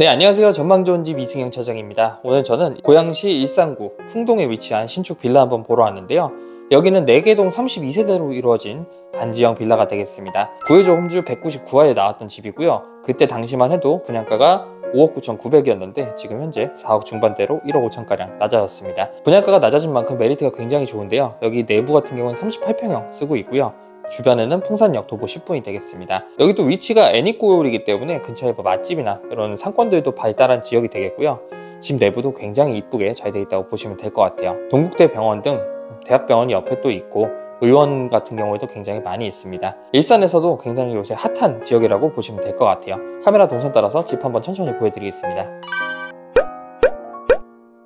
네 안녕하세요. 전망 좋은 집 이승영 차장입니다. 오늘 저는 고양시 일산구 풍동에 위치한 신축 빌라 한번 보러 왔는데요. 여기는 4개동 32세대로 이루어진 단지형 빌라가 되겠습니다. 구해조 홈즈 199화에 나왔던 집이고요. 그때 당시만 해도 분양가가 5억 9,900이었는데 지금 현재 4억 중반대로 1억 5천가량 낮아졌습니다. 분양가가 낮아진 만큼 메리트가 굉장히 좋은데요. 여기 내부 같은 경우는 38평형 쓰고 있고요 주변에는 풍산역 도보 10분이 되겠습니다. 여기 또 위치가 애니골이기 때문에 근처에 뭐 맛집이나 이런 상권들도 발달한 지역이 되겠고요. 집 내부도 굉장히 이쁘게 잘 되어 있다고 보시면 될 것 같아요. 동국대 병원 등 대학병원이 옆에 또 있고 의원 같은 경우에도 굉장히 많이 있습니다. 일산에서도 굉장히 요새 핫한 지역이라고 보시면 될 것 같아요. 카메라 동선 따라서 집 한번 천천히 보여드리겠습니다.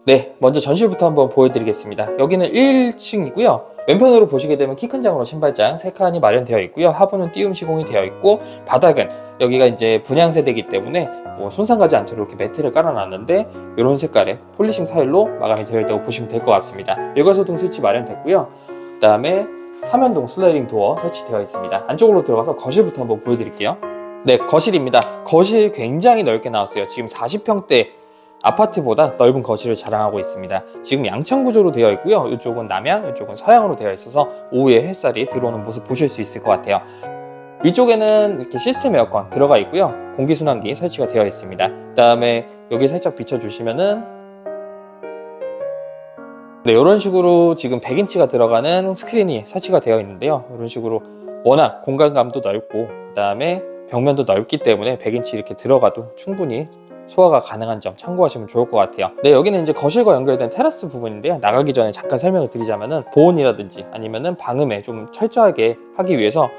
네, 먼저 전실부터 한번 보여드리겠습니다. 여기는 1층이고요. 왼편으로 보시게 되면 키 큰 장으로 신발장 3칸이 마련되어 있고요. 하부는 띄움 시공이 되어 있고 바닥은 여기가 이제 분양 세대이기 때문에 뭐 손상 가지 않도록 이렇게 매트를 깔아놨는데 이런 색깔의 폴리싱 타일로 마감이 되어 있다고 보시면 될 것 같습니다. 열과소등 스위치 마련됐고요. 그 다음에 3연동 슬라이딩 도어 설치되어 있습니다. 안쪽으로 들어가서 거실부터 한번 보여드릴게요. 네, 거실입니다. 거실 굉장히 넓게 나왔어요. 지금 40평대 아파트보다 넓은 거실을 자랑하고 있습니다. 지금 양창 구조로 되어 있고요. 이쪽은 남향, 이쪽은 서향으로 되어 있어서 오후에 햇살이 들어오는 모습 보실 수 있을 것 같아요. 위쪽에는 이렇게 시스템 에어컨 들어가 있고요. 공기순환기 설치가 되어 있습니다. 그 다음에 여기 살짝 비춰주시면은 네, 이런 식으로 지금 100인치가 들어가는 스크린이 설치가 되어 있는데요. 이런 식으로 워낙 공간감도 넓고 그 다음에 벽면도 넓기 때문에 100인치 이렇게 들어가도 충분히 소화가 가능한 점 참고하시면 좋을 것 같아요 네 여기는 이제 거실과 연결된 테라스 부분인데요 나가기 전에 잠깐 설명을 드리자면은 보온이라든지 아니면은 방음에 좀 철저하게 하기 위해서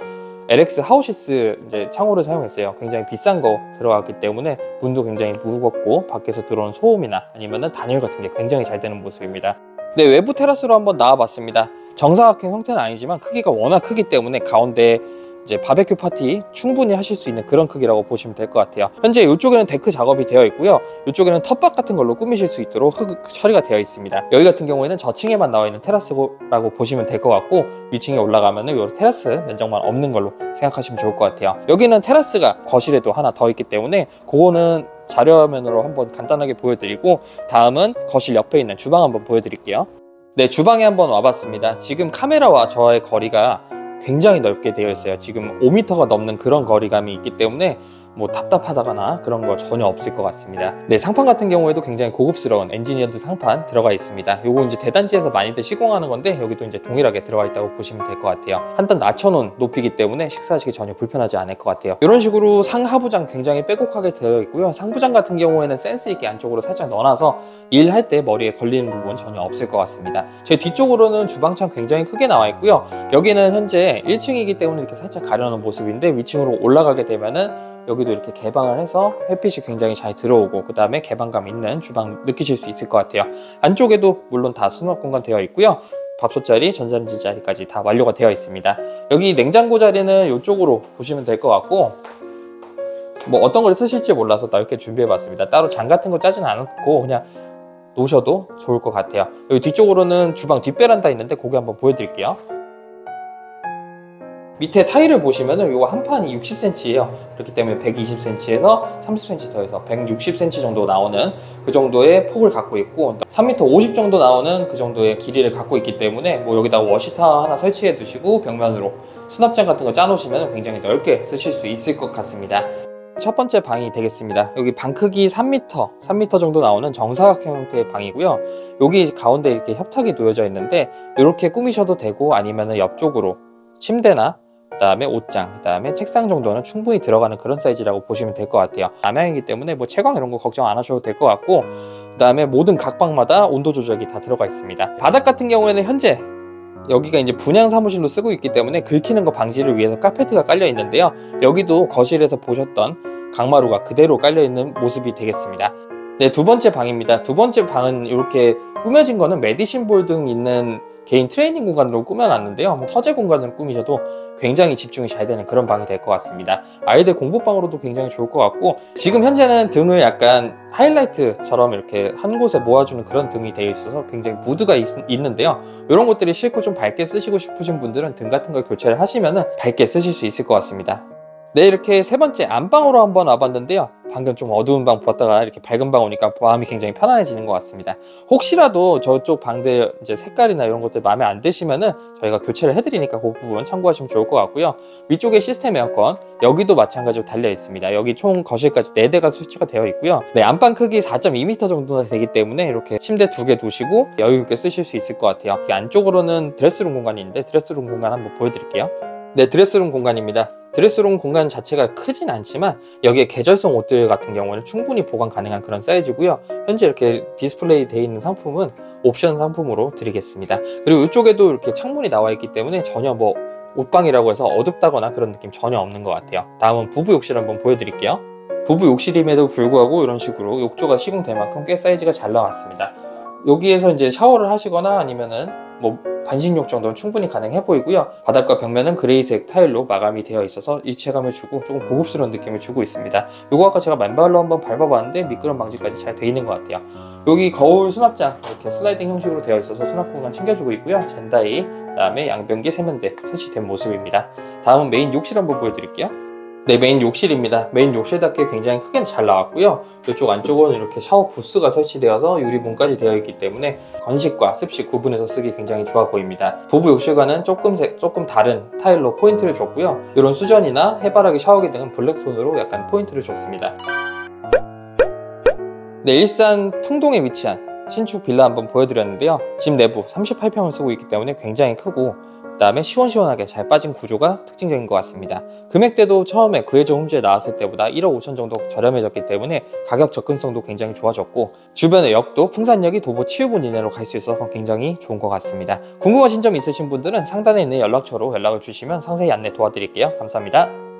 LX 하우시스 이제 창호를 사용했어요. 굉장히 비싼 거 들어갔기 때문에 문도 굉장히 무겁고 밖에서 들어오는 소음이나 아니면은 단열 같은 게 굉장히 잘 되는 모습입니다. 네, 외부 테라스로 한번 나와봤습니다. 정사각형 형태는 아니지만 크기가 워낙 크기 때문에 가운데 이제 바베큐 파티 충분히 하실 수 있는 그런 크기라고 보시면 될 것 같아요. 현재 이쪽에는 데크 작업이 되어 있고요. 이쪽에는 텃밭 같은 걸로 꾸미실 수 있도록 흙 처리가 되어 있습니다. 여기 같은 경우에는 저층에만 나와 있는 테라스라고 보시면 될 것 같고 위층에 올라가면 은이 테라스 면적만 없는 걸로 생각하시면 좋을 것 같아요. 여기는 테라스가 거실에도 하나 더 있기 때문에 그거는 자료화면으로 한번 간단하게 보여드리고 다음은 거실 옆에 있는 주방 한번 보여드릴게요. 네 주방에 한번 와봤습니다. 지금 카메라와 저의 거리가 굉장히 넓게 되어 있어요. 지금 5m가 넘는 그런 거리감이 있기 때문에 뭐 답답하다거나 그런 거 전혀 없을 것 같습니다. 네 상판 같은 경우에도 굉장히 고급스러운 engineered 상판 들어가 있습니다. 요거 이제 대단지에서 많이들 시공하는 건데 여기도 이제 동일하게 들어가 있다고 보시면 될 것 같아요. 한 단 낮춰놓은 높이기 때문에 식사하시기 전혀 불편하지 않을 것 같아요. 이런 식으로 상하부장 굉장히 빼곡하게 되어 있고요. 상부장 같은 경우에는 센스 있게 안쪽으로 살짝 넣어놔서 일할 때 머리에 걸리는 부분 전혀 없을 것 같습니다. 제 뒤쪽으로는 주방창 굉장히 크게 나와 있고요. 여기는 현재 1층이기 때문에 이렇게 살짝 가려놓은 모습인데 위층으로 올라가게 되면은 여기도 이렇게 개방을 해서 햇빛이 굉장히 잘 들어오고 그 다음에 개방감 있는 주방 느끼실 수 있을 것 같아요. 안쪽에도 물론 다 수납 공간 되어 있고요. 밥솥 자리, 전자레인지 자리까지 다 완료가 되어 있습니다. 여기 냉장고 자리는 이쪽으로 보시면 될 것 같고 뭐 어떤 걸 쓰실지 몰라서 넓게 준비해 봤습니다. 따로 장 같은 거 짜진 않고 그냥 놓으셔도 좋을 것 같아요. 여기 뒤쪽으로는 주방 뒷베란다 있는데 고기 한번 보여드릴게요 밑에 타일을 보시면은 요거 한 판이 60cm예요. 그렇기 때문에 120cm에서 30cm 더해서 160cm 정도 나오는 그 정도의 폭을 갖고 있고 3m 50 정도 나오는 그 정도의 길이를 갖고 있기 때문에 뭐 여기다 워시타 하나 설치해 두시고 벽면으로 수납장 같은 거 짜놓으시면 굉장히 넓게 쓰실 수 있을 것 같습니다. 첫 번째 방이 되겠습니다. 여기 방 크기 3m 3m 정도 나오는 정사각형 형태의 방이고요. 여기 가운데 이렇게 협탁이 놓여져 있는데 이렇게 꾸미셔도 되고 아니면 옆쪽으로 침대나 그 다음에 옷장, 그 다음에 책상 정도는 충분히 들어가는 그런 사이즈라고 보시면 될 것 같아요. 남양이기 때문에 뭐 채광 이런 거 걱정 안 하셔도 될 것 같고 그 다음에 모든 각방마다 온도 조절이 다 들어가 있습니다. 바닥 같은 경우에는 현재 여기가 이제 분양 사무실로 쓰고 있기 때문에 긁히는 거 방지를 위해서 카페트가 깔려 있는데요. 여기도 거실에서 보셨던 강마루가 그대로 깔려 있는 모습이 되겠습니다. 네, 두 번째 방입니다. 두 번째 방은 이렇게 꾸며진 거는 메디신 볼 등 있는 개인 트레이닝 공간으로 꾸며놨는데요. 뭐 서재 공간으로 꾸미셔도 굉장히 집중이 잘 되는 그런 방이 될 것 같습니다. 아이들 공부방으로도 굉장히 좋을 것 같고 지금 현재는 등을 약간 하이라이트처럼 이렇게 한 곳에 모아주는 그런 등이 되어 있어서 굉장히 무드가 있, 는데요. 이런 것들이 싫고 좀 밝게 쓰시고 싶으신 분들은 등 같은 걸 교체를 하시면 밝게 쓰실 수 있을 것 같습니다 네, 이렇게 세 번째 안방으로 한번 와봤는데요. 방금 좀 어두운 방 보다가 이렇게 밝은 방 오니까 마음이 굉장히 편안해지는 것 같습니다. 혹시라도 저쪽 방들 이제 색깔이나 이런 것들 마음에 안 드시면은 저희가 교체를 해드리니까 그 부분 참고하시면 좋을 것 같고요. 위쪽에 시스템 에어컨 여기도 마찬가지로 달려 있습니다. 여기 총 거실까지 4대가 설치가 되어 있고요. 네, 안방 크기 4.2m 정도나 되기 때문에 이렇게 침대 두 개 두시고 여유 있게 쓰실 수 있을 것 같아요. 이 안쪽으로는 드레스룸 공간이 있는데 드레스룸 공간 한번 보여드릴게요. 네, 드레스룸 공간입니다. 드레스룸 공간 자체가 크진 않지만 여기에 계절성 옷들 같은 경우는 충분히 보관 가능한 그런 사이즈고요. 현재 이렇게 디스플레이 되어 있는 상품은 옵션 상품으로 드리겠습니다. 그리고 이쪽에도 이렇게 창문이 나와 있기 때문에 전혀 뭐 옷방이라고 해서 어둡다거나 그런 느낌 전혀 없는 것 같아요. 다음은 부부 욕실 한번 보여드릴게요. 부부 욕실임에도 불구하고 이런 식으로 욕조가 시공될 만큼 꽤 사이즈가 잘 나왔습니다. 여기에서 이제 샤워를 하시거나 아니면은 뭐 반신욕 정도는 충분히 가능해 보이고요. 바닥과 벽면은 그레이색 타일로 마감이 되어 있어서 일체감을 주고 조금 고급스러운 느낌을 주고 있습니다. 요거 아까 제가 맨발로 한번 밟아봤는데 미끄럼 방지까지 잘 되어 있는 것 같아요. 여기 거울 수납장 이렇게 슬라이딩 형식으로 되어 있어서 수납 공간 챙겨주고 있고요. 젠다이, 그다음에 양변기 세면대 설치된 모습입니다. 다음은 메인 욕실 한번 보여드릴게요. 네, 메인 욕실입니다. 메인 욕실답게 굉장히 크게 잘 나왔고요. 이쪽 안쪽은 이렇게 샤워 부스가 설치되어서 유리문까지 되어 있기 때문에 건식과 습식 구분해서 쓰기 굉장히 좋아 보입니다. 부부 욕실과는 조금, 색- 조금 다른 타일로 포인트를 줬고요. 이런 수전이나 해바라기 샤워기 등은 블랙톤으로 약간 포인트를 줬습니다. 네, 일산 풍동에 위치한 신축 빌라 한번 보여드렸는데요. 집 내부 38평을 쓰고 있기 때문에 굉장히 크고 그다음에 시원시원하게 잘 빠진 구조가 특징적인 것 같습니다. 금액대도 처음에 구해적 홈즈에 나왔을 때보다 1억 5천 정도 저렴해졌기 때문에 가격 접근성도 굉장히 좋아졌고 주변의 역도 풍산역이 도보 치유분 이내로 갈 수 있어서 굉장히 좋은 것 같습니다. 궁금하신 점 있으신 분들은 상단에 있는 연락처로 연락을 주시면 상세히 안내 도와드릴게요. 감사합니다.